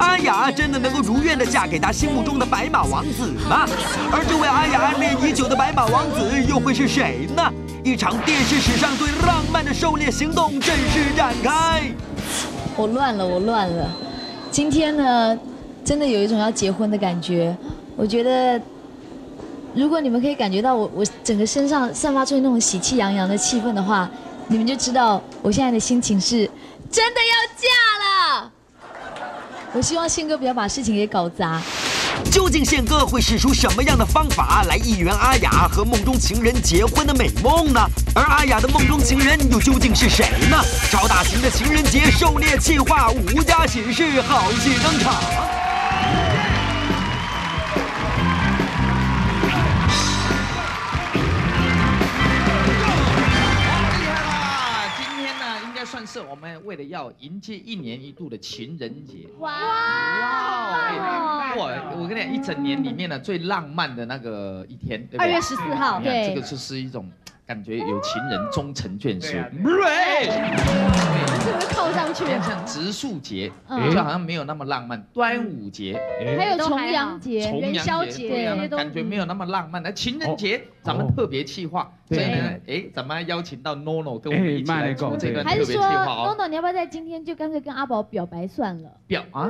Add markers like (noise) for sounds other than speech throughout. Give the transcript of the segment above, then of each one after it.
阿雅真的能够如愿的嫁给他心目中的白马王子吗？而这位阿雅暗恋已久的白马王子又会是谁呢？一场电视史上最浪漫的狩猎行动正式展开。我乱了，我乱了。今天呢，真的有一种要结婚的感觉。我觉得，如果你们可以感觉到我我整个身上散发出那种喜气洋洋的气氛的话，你们就知道我现在的心情是真的要嫁了。我希望宪哥不要把事情给搞砸。究竟宪哥会使出什么样的方法来一圆阿雅和梦中情人结婚的美梦呢？而阿雅的梦中情人又究竟是谁呢？超大型的情人节狩猎计划，无家寝室，好戏登场。是我们为了要迎接一年一度的情人节。哇哇！我！我跟你讲，一整年里面呢最浪漫的那个一天，对不对？二月十四号对这个就是一种感觉，有情人终成眷属对啊。对。是不是靠上去？像植树节，嗯就好像没有那么浪漫。端午节、还有重阳节，重元宵阳节，感觉没有那么浪漫。那情人节咱们特别企划，所对以呢，哎，咱们邀请到 NONO 跟我们一起来做这个特还是说别企划哦。，NONO，你要不要在今天就干脆跟阿宝表白算了？表啊，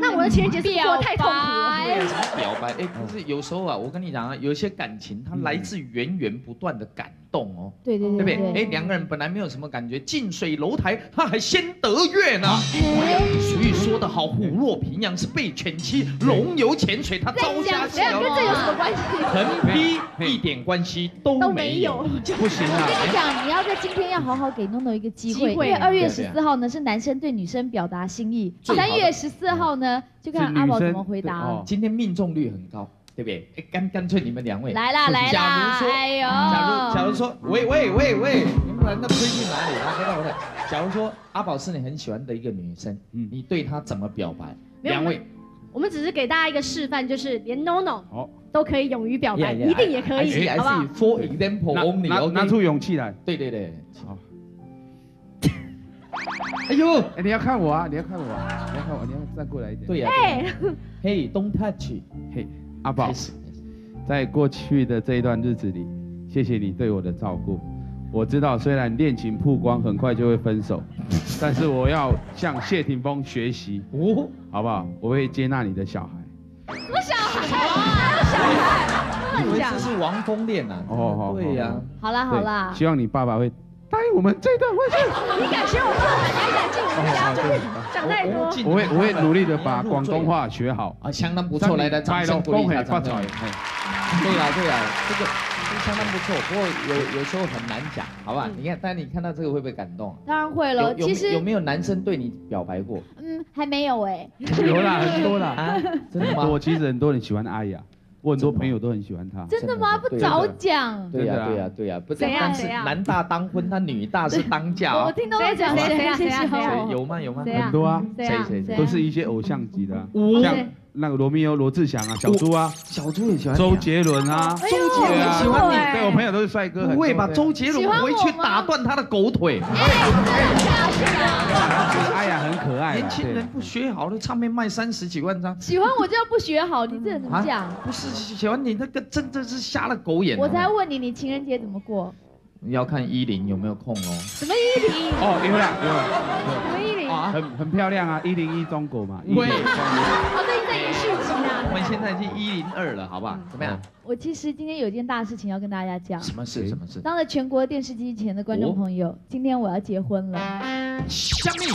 那我的情人节是过太痛苦了。对什么表白？哎，可是有时候啊，我跟你讲啊，有一些感情它来自源源不断的感动哦。对对对不对对？哎，两个人本来没有什么感觉，近水楼台，他还先得月呢。哎俗语说的好，虎落平阳是被犬欺，龙游浅水他朝霞没有跟这有什么关系？横批一点关系都都没有不行我啊！跟你讲，你要在今天要好好给 NONO 一个机会，因为二月十四号呢是男生对女生表达心意，三月十四号呢就看阿宝怎么回答。今天命中率很高，对不对？哎，干干脆你们两位，来啦来假啦如，说哎呦，假如假如说，喂喂喂喂，你们那推去哪里？来，来来来，假如说阿宝是你很喜欢的一个女生，嗯你对她怎么表白？两位我们只是给大家一个示范，就是连 NONO，都可以勇于表白，Yeah, yeah, 一定也可以，好不好 see,？For example 拿 only，拿出勇气来。对对对，好，(laughs) 哎呦，哎，你要看我啊！你要看我啊，你要看我，你要站过来一点。对呀，哎，嘿，Don't touch，嘿，阿宝在过去的这一段日子里，谢谢你对我的照顾。我知道，虽然恋情曝光很快就会分手，但是我要向谢霆锋学习，哦，好不好？我会接纳你的小孩。以为这是王峰恋呐？哦好对呀，好啦好啦，希望你爸爸会答应我们这段婚事。(laughs) 你敢学我爸爸，你敢进我们家，就是讲太多。我会我会努力的把广东话学好。啊，相当不错，来来，掌声鼓励一下，发财掌声。。对呀对呀，这个相当不错，不过有有时候很难讲，好吧？你看，但你看到这个会不会感动？当然会了。有有其实有没有男生对你表白过嗯还没有哎，有啦，很多啦，(laughs) 啊？真的吗？我其实很多人喜欢阿雅，我很多朋友都很喜欢他。真的吗？不早讲，对呀对呀对呀，不是，男大当婚，他女大是当嫁哦。我听到在讲谁谁啊谁啊谁有吗？有吗？很多啊，谁啊？谁谁都是一些偶像级的像那个罗密欧、罗志祥啊、小猪啊、小猪也喜欢啊。周杰伦啊，周杰伦喜欢你。哎对我朋友都是帅哥，很多不会吧？周杰伦回去打断他的狗腿。阿雅很可爱啦，年轻人不学好的唱片卖三十几万张，喜欢我就要不学好，你这人怎么讲？不是喜欢你那个真的是瞎了狗眼哦。我才问你，你情人节怎么过？要看依林有没有空哦。什么依林？哦，有啦有啦，什么依林？啊，很很漂亮啊，一零一中国嘛，喂，哦，最近在演续集啊。我们现在已经一零二了，好不好？怎么样？我其实今天有一件大事情要跟大家讲。什么事？什么事？当着全国电视机前的观众朋友，今天我要结婚了。香蜜。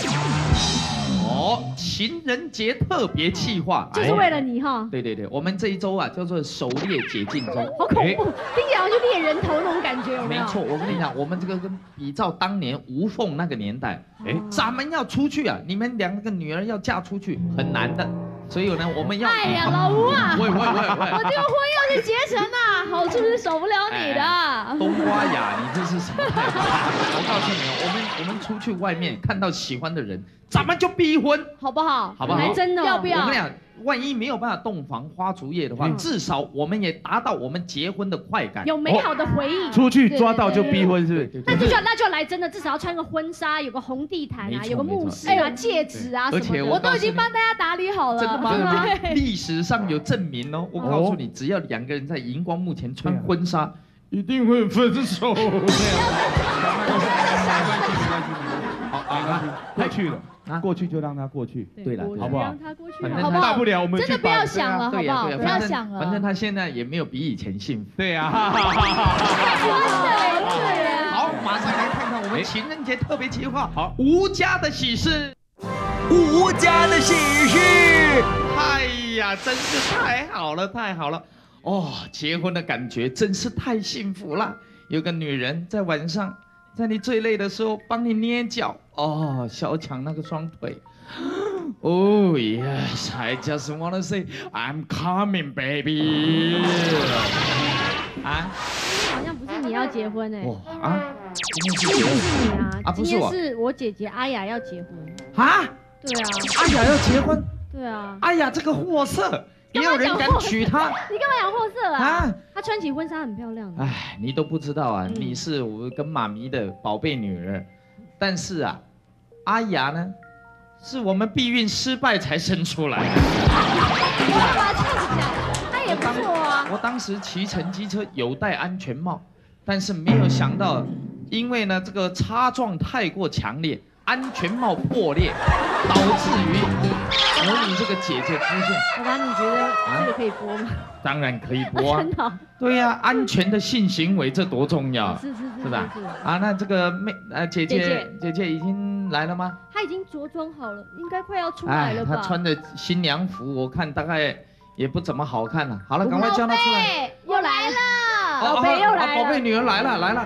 哦，情人节特别企划，就是为了你哈，对对对，我们这一周啊叫做狩猎解禁周。好恐怖，听起来好像就猎人头那种感觉，有没有？没错，我跟你讲，我们这个跟比照当年无缝那个年代，哎，咱们要出去啊，你们两个女儿要嫁出去很难的，所以呢，我们要。哎呀，老吴啊，喂喂喂我喂，这个婚要是结成啊，好处是少不了你的。冬瓜呀，你这是什么？我告诉你，我们我们出去外面看到喜欢的人，咱们就逼婚，好不好？好不好还真的哦要不要我跟你？讲，万一没有办法洞房花烛夜的话，嗯至少我们也达到我们结婚的快感。有美好的回忆。出去抓到就逼婚，是不是？那就那就来真的，至少要穿个婚纱，有个红地毯啊，有个牧师啊、戒指啊什么的。而且我我都已经帮大家打理好了。真的吗？真的吗历史上有证明哦。我告诉你，只要两个人在荧光幕前穿婚纱，一定会分手。(laughs) 过去了，啊过去就让它过去。对了我好不好让他过去反正啊好不好大不了我们去真的不要把想了，好不好？不要想了。反正他现在也没有比以前幸福。对啊，对呀。好，马上来看看我们情人节特别计划，好吴家的喜事。吴家的喜事。哎呀，真是太好了，太好了！哦，结婚的感觉真是太幸福了。有个女人在晚上，在你最累的时候帮你捏脚，哦，小强那个双腿。(gasps) Oh yes, I just wanna say I'm coming, baby。啊，好像不是你要结婚哎，哇啊，今天是你啊啊，不今天是我姐姐阿雅要结婚。啊！对啊，阿雅，要结婚！对啊。哎呀，这个货色，也有人敢娶她你干嘛养货色啊？啊？她穿起婚纱很漂亮的。哎，你都不知道啊，嗯你是我跟妈咪的宝贝女儿，但是啊，阿雅呢，是我们避孕失败才生出来的。我干嘛这样讲？那也不错啊。我当时骑乘机车有戴安全帽，但是没有想到，因为呢这个擦撞太过强烈，安全帽破裂，导致于有你这个姐姐出现。爸爸，你觉得这个可以播吗？当然可以播啊真，的哦。对呀、安全的性行为这多重要，是是是是吧是？啊，那这个妹呃姐姐姐姐已经来了吗？她已经着装好了，应该快要出来了吧？她穿的新娘服，我看大概也不怎么好看了。好了，赶快叫她出来。又来了，哦宝贝又哦来了。宝贝女儿来了来了。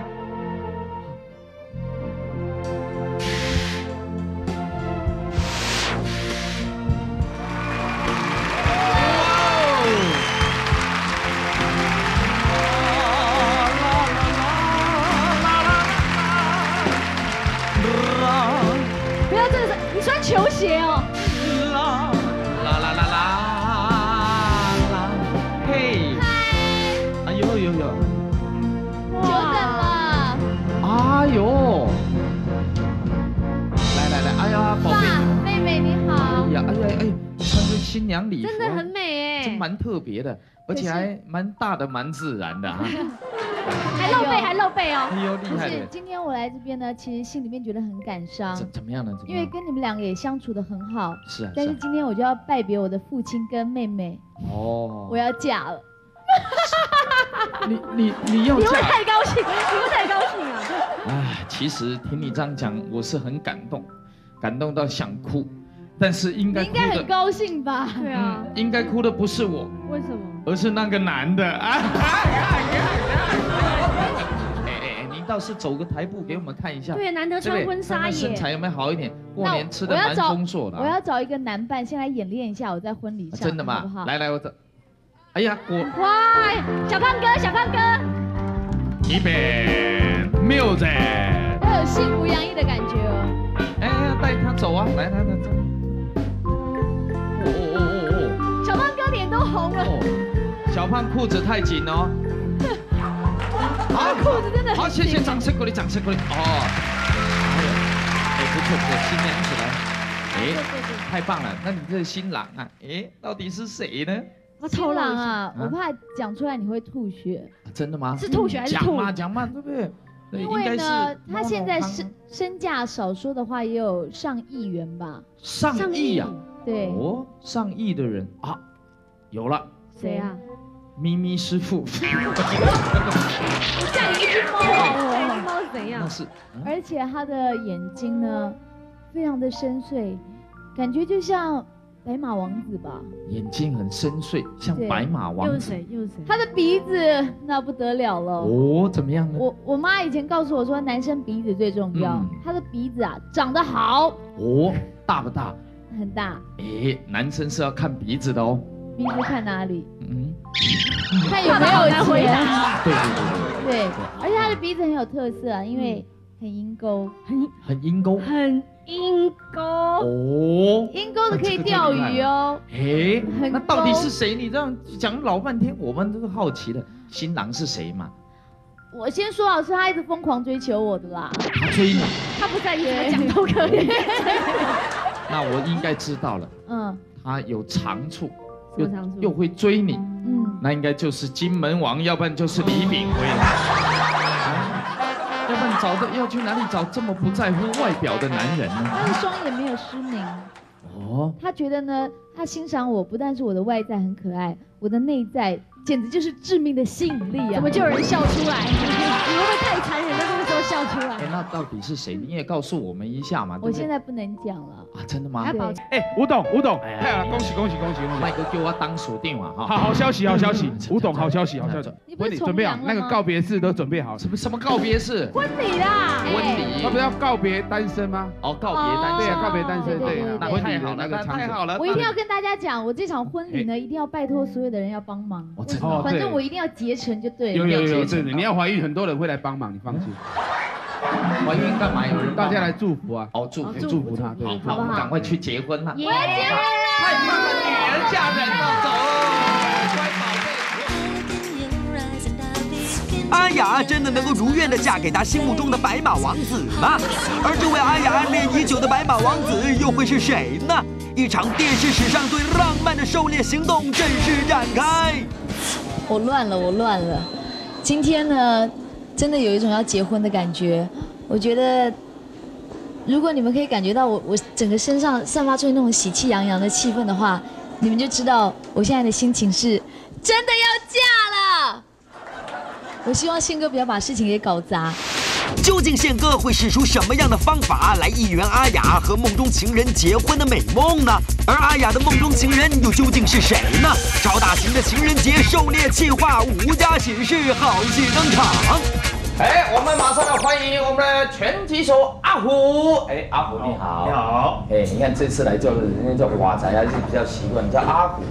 特别的，而且还蛮大的，蛮自然的哈。(laughs) 还露背还露背哦。哎呦，厉不害今天我来这边呢，其实心里面觉得很感伤，怎怎么样呢？因为？跟你们两个也相处的很好，是啊，但是今天我就要拜别我的父亲跟妹妹，哦，我要嫁了。(laughs) 你你你要你会？太高兴，你会太高兴啊！哎，其实听你这样讲，我是很感动，感动到想哭，但是应该应该很高兴吧？对啊，应该哭的不是我，为什么？而是那个男的。啊！(laughs) 哎哎哎，您倒是走个台步给我们看一下，对，难得穿婚纱看看身材。有没有好一点？过年吃的蛮我要找丰硕的啊。我要找一个男伴，先来演练一下我在婚礼上，真的？吗来来，我找。哎呀，我哇，小胖哥，小胖哥，一边 music。要有幸福洋溢的感觉哦。哎呀，带他走啊！来来来走。红了！小胖裤子太紧哦。好，裤子真的好，谢谢，掌声鼓励，掌声鼓励。哦，哎呀，哎，不错不错，新娘子来，哎，太棒了。那你这新郎啊，哎，到底是谁呢？新我透露一下，郎啊，啊我怕讲出来你会吐血，啊真的吗？是吐血还是吐？讲嘛讲嘛，对不对？对因应该是为呢，他现在身身价少说的话也有上亿元吧？上亿啊，对，哦，上亿的人啊，有了，谁啊？咪咪师傅，像一只猫哦，一只猫是怎样那？是嗯而且他的眼睛呢，非常的深邃，感觉就像白马王子吧。眼睛很深邃，像白马王子。是谁？又是谁？他的鼻子那不得了了。哦，怎么样呢？我我妈以前告诉我说，男生鼻子最重要。嗯他的鼻子啊，长得好，哦，大不大？很大。诶，男生是要看鼻子的哦。鼻子看哪里？嗯，看有没有钱。回答对对对对。对，而且他的鼻子很有特色啊，因为很阴沟，很很阴沟很阴沟，哦。阴沟的可以钓鱼哦。哎，很那到底是谁？你这样讲老半天，我们都是好奇的，新郎是谁嘛？我先说啊，是他一直疯狂追求我的啦。他追你，他不在意怎么讲都可以。(laughs) 那我应该知道了，嗯他有长处，什么长处又会追你，嗯，那应该就是金门王，要不然就是李炳辉 (laughs) 要不然找的要去哪里找这么不在乎外表的男人呢？他的双眼没有失明，哦，他觉得呢，他欣赏我不但是我的外在很可爱，我的内在简直就是致命的吸引力啊！怎么就有人笑出来？(laughs) 你会不会太残忍，在这个时候笑出哎，来？那到底是谁？你也告诉我们一下嘛。对对我现在不能讲了。啊，真的吗哎，吴董，吴董，哎太好了，恭喜恭喜恭喜恭喜！麦哥给我当锁定嘛哈。好好消息，好消息，吴董，好消息，好消息。你不是准备好那个告别式都准备好。什么什么告别式？婚礼啦，婚礼他不是要告别单身吗？哦，告别单身对啊，告别单身，对对对那婚礼太好了，那个太好了。我一定要跟大家讲，我这场婚礼呢，一定要拜托所有的人要帮忙。哦真的哦反正我一定要结成就对了。有有有你要怀孕，很多人会来帮忙，你放心。怀孕干嘛？有人大家来祝福啊，哦祝福祝福他，对好，好不好赶快去结婚了。我要结婚了。太棒了，女儿嫁人了，走，乖宝贝。阿雅真的能够如愿的嫁给他心目中的白马王子吗？而这位阿雅暗恋已久的白马王子又会是谁呢？一场电视史上最浪漫的狩猎行动正式展开。我乱了，我乱了。今天呢，真的有一种要结婚的感觉。我觉得，如果你们可以感觉到我我整个身上散发出那种喜气洋洋的气氛的话，你们就知道我现在的心情是真的要嫁了。我希望宪哥不要把事情给搞砸。究竟宪哥会使出什么样的方法来一圆阿雅和梦中情人结婚的美梦呢？而阿雅的梦中情人又究竟是谁呢？超大型的情人节狩猎计划，无家喜事好戏登场。哎，我们马上要欢迎我们的拳击手阿虎。哎，阿虎你好。你。好，哎，你看这次来叫人家叫华仔还是比较习惯，叫阿虎，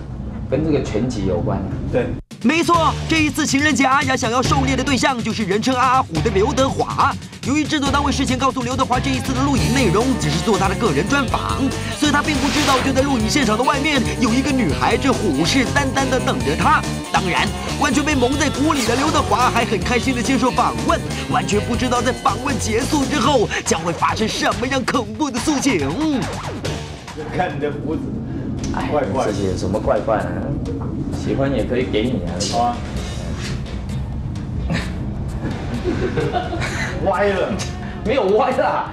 跟这个拳击有关。对，没错，这一次情人节，阿雅想要狩猎的对象就是人称阿虎的刘德华。由于制作单位事前告诉刘德华这一次的录影内容只是做他的个人专访，所以他并不知道就在录影现场的外面有一个女孩正虎视眈眈地等着他。当然，完全被蒙在鼓里的刘德华还很开心地接受访问，完全不知道在访问结束之后将会发生什么样恐怖的事情。看你的胡子，怪怪的什么怪怪的？喜欢也可以给你啊。好啊，(laughs) 歪了，没有歪啦。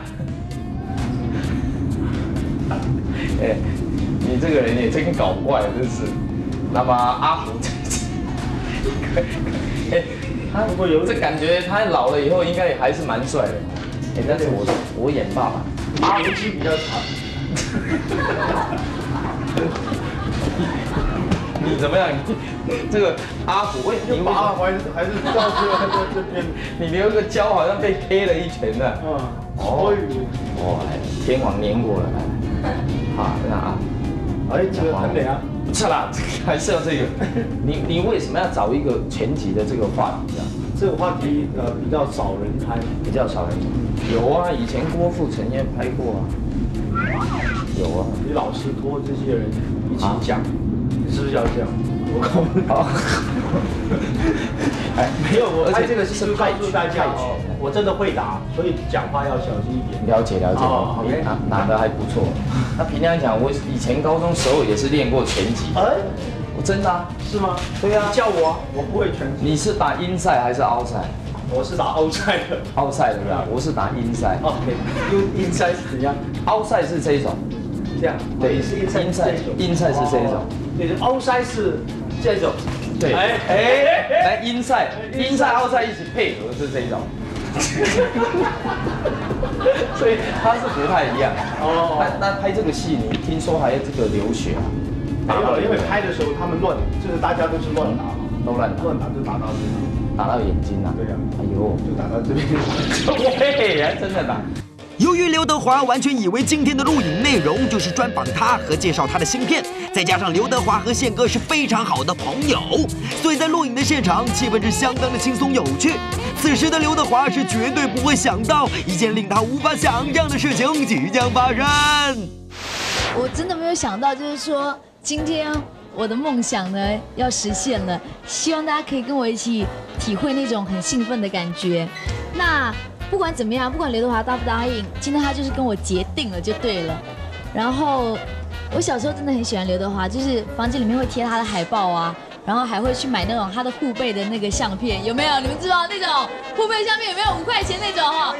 (laughs) 哎，你这个人也真搞怪，真是。那么阿福这次，(laughs) 哎，他如果有这感觉他老了以后应该也还是蛮帅的。哎，但是我我演爸爸，阿福肌比较长，你怎么样？你这个阿虎，喂，你为什你把么还是还是照出来在这边，你留个胶好像被 K 了一拳呢。嗯，哦哇，天王年过了。好，那啊。哎，这个很美啊，不是啦，还是要这个。你你为什么要找一个全集的这个话题啊？这个话题呃比较少人拍，比较少人有啊，以前郭富城也拍过啊。有啊。你老是拖这些人一起讲，你是不是要这样？我告诉你，好。哎，没有，我拍这个戏就告诉大家泰哦，我真的会打，所以讲话要小心一点。了解了解哦，你 OK 拿拿的还不错。那平常讲，我以前高中时候也是练过拳击，哎，我真的啊。是吗？对啊你叫我啊，我不会拳击，你是打英赛还是奥赛？我是打欧赛的。奥 (laughs) 赛对不对？我是打英赛。OK，用英赛是怎样？奥赛是这一种，这样，对你是英赛英赛是这一种哦对，欧赛是这种。对，哎哎哎，来英赛，英赛、奥赛一起配合是这一种，(laughs) 所以它是不太一样。哦那那拍这个戏，你听说还这个流血啊？没有，因为拍的时候他们乱，就是大家都是乱打，都乱打，乱打就打到这里，打到眼睛啊？对啊哎呦，就打到这边。(laughs) 喂，还真的打。由于刘德华完全以为今天的录影内容就是专访他和介绍他的新片，再加上刘德华和宪哥是非常好的朋友，所以在录影的现场气氛是相当的轻松有趣。此时的刘德华是绝对不会想到一件令他无法想象的事情即将发生。我真的没有想到，就是说今天我的梦想呢要实现了，希望大家可以跟我一起体会那种很兴奋的感觉。那不管怎么样，不管刘德华答不答应，今天他就是跟我结定了就对了。然后我小时候真的很喜欢刘德华，就是房间里面会贴他的海报啊，然后还会去买那种他的护背的那个相片，有没有？你们知道那种护背相片有没有五块钱那种哈？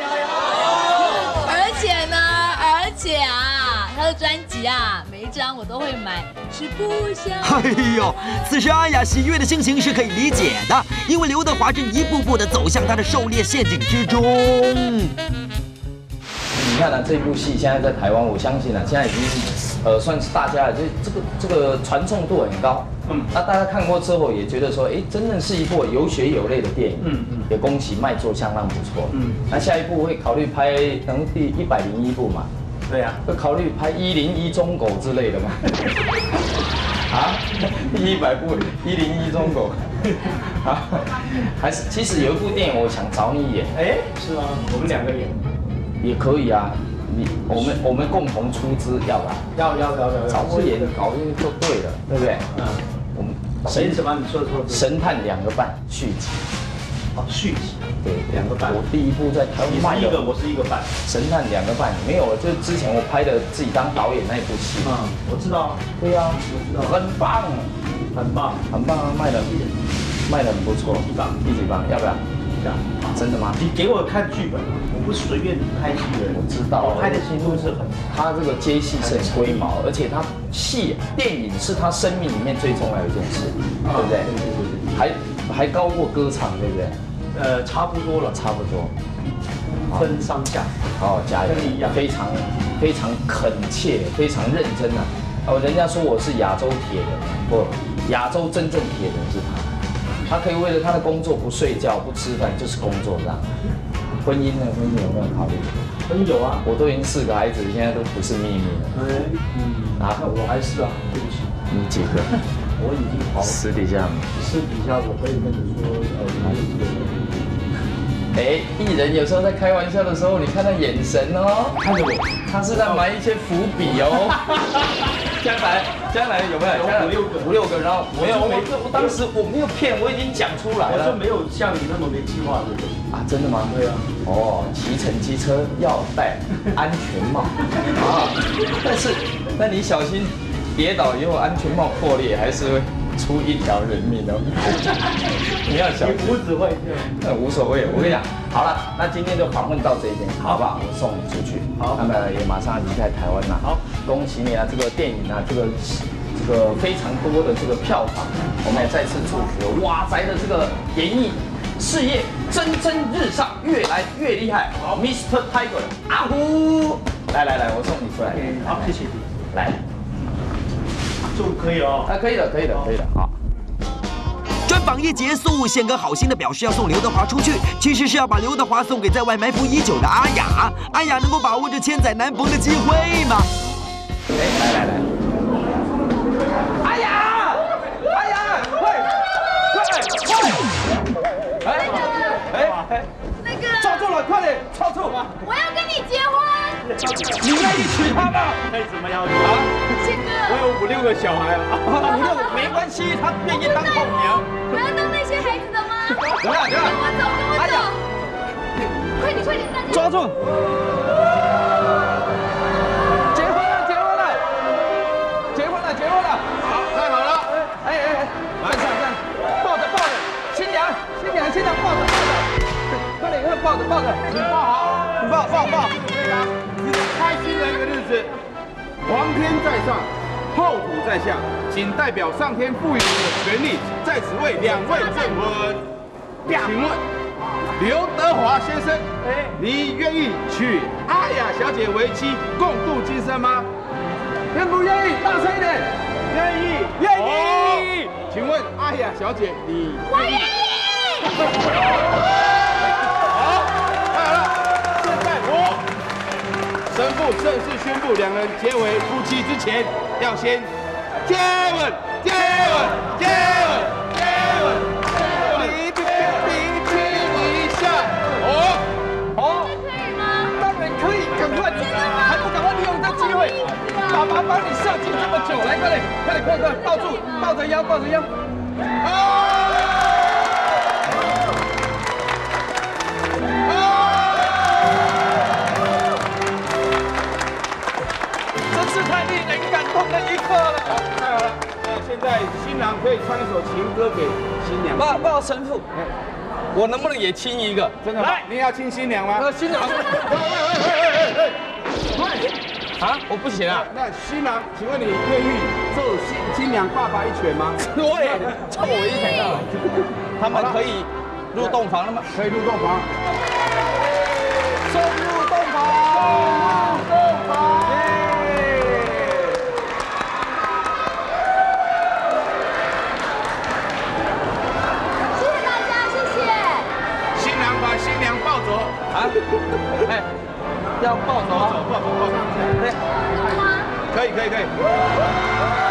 而且呢，而且啊，他的专辑啊，每一张我都会买，是不想。哎呦，此时阿雅喜悦的心情是可以理解的，因为刘德华正一步步的走向他的狩猎陷阱之中。你看呢、这部戏现在在台湾，我相信呢、现在已经呃算是大家这这个这个传颂度很高。嗯，那大家看过之后也觉得说，哎，真的是一部有血有泪的电影。嗯嗯，也恭喜卖座相当不错。嗯，那下一步会考虑拍能第一百零一部嘛？对啊，会考虑拍一零一中狗之类的吗？(laughs) 啊，一百部一零一中狗，(laughs) 啊，还是其实有一部电影我想找你演，哎，是吗？我们两个演，也可以啊，你我们我们共同出资，要吧？要要要要找我演搞定就对了，对不对？嗯，我们神什么？你说说。神探两个半续集，哦，续集。对，两个半我第一部在台湾拍的一个，我是一个半。神探两个半，没有，就是之前我拍的自己当导演那一部戏。嗯，我知道。对呀、我知道很棒，很棒。很棒啊，卖的卖的很不错，一棒一级棒，要不要？真的吗？你给我看剧本，我不随便拍戏的人。我知道，我拍的戏都是很。他这个接戏是很龟毛，而且他戏电影是他生命里面最重要的一件事，对不对？对对对对。还还高过歌唱，对不对？呃，差不多了，差不多。分上下。哦，加油跟你一样！非常非常恳切，非常认真啊！哦，人家说我是亚洲铁人，不，亚洲真正铁人是他。他可以为了他的工作不睡觉、不吃饭，就是工作这样。婚姻呢？婚姻有没有考虑？婚姻有啊。我都已经四个孩子，现在都不是秘密了。哎，嗯，啊那我还是啊，对不起，你几个？(laughs) 我已经好。私底下。私底下我可以跟你说，呃，哪有这个人？哎，艺人有时候在开玩笑的时候，你看他眼神哦，看着我，他是在埋一些伏笔哦。(laughs) 将来，将来有没有？有将来五六个五六个，然后没有，我我就没我当时我没有骗，我已经讲出来我就。没有像你那么没计划的人。啊，真的吗？对啊。哦，骑乘机车要戴安全帽 (laughs) 啊，但是，那你小心跌倒以后安全帽破裂，还是会出一条人命哦。(laughs) 你要小心。你胡子会这样。呃，无所谓，我跟你讲，好了，那今天就访问到这边，好不好？我送你出去，好那么也马上离开台湾了。好，恭喜你啊！这个电影啊，这个这个非常多的这个票房，我们也再次祝福哇仔的这个演艺事业蒸蒸日上，越来越厉害。好，Mr. Tiger，阿虎，来来来，我送你出来。好，谢谢。来，就可以了。啊，可以的，可以的，可以的，好。专访一结束，宪哥好心的表示要送刘德华出去，其实是要把刘德华送给在外埋伏已久的阿雅。阿雅能够把握这千载难逢的机会吗？你愿意娶她吗？为什么要娶？啊，宪哥，我有五六个小孩啊。五六个没关系，她愿意当后娘。我要当那些孩子的妈。怎么样？怎么样？跟我走，跟我哎呀走，快点，快点。抓住！天在上，后土在下，仅代表上天赋予你的权利，在此为两位证婚。请问刘德华先生，你愿意娶阿雅小姐为妻，共度今生吗？愿不愿意？大声一点。愿意，愿意。请问阿雅小姐，你我愿意。宣布正式宣布，两人结为夫妻之前，要先接吻，接吻，接吻，接吻，你比比比一下，哦，哦，可以吗？当然可以，赶快，还不赶快利用这机会？爸爸帮你设计这么久，来，快点，快点，快快抱住，抱着腰，抱着腰。一刻了。太好了，那现在新郎可以唱一首情歌给新娘。报报神父，我能不能也亲一个？真的吗？你要亲新娘吗？那，新郎，喂喂喂喂喂！啊，我不行啊，那新郎，请问你愿意揍新新娘爸爸一拳吗？(laughs) (laughs) 我也抽我一拳啊！他们可以入洞房了吗？可以入洞房。要抱走啊！抱走，抱走。对，可以，可以，可以。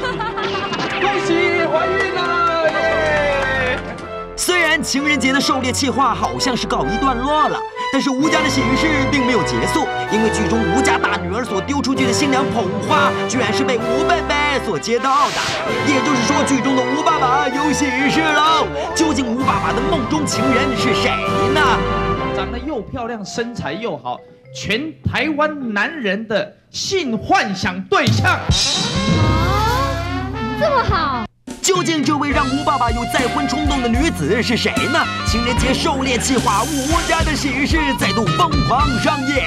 (laughs) 恭喜怀孕了耶！虽然情人节的狩猎计划好像是告一段落了，但是吴家的喜事并没有结束，因为剧中吴家大女儿所丢出去的新娘捧花，居然是被吴贝贝所接到的。也就是说，剧中的吴爸爸有喜事喽。究竟吴爸爸的梦中情人是谁呢？长得又漂亮，身材又好，全台湾男人的性幻想对象。这么好，究竟这位让吴爸爸有再婚冲动的女子是谁呢？情人节狩猎计划，吴家的喜事再度疯狂上演。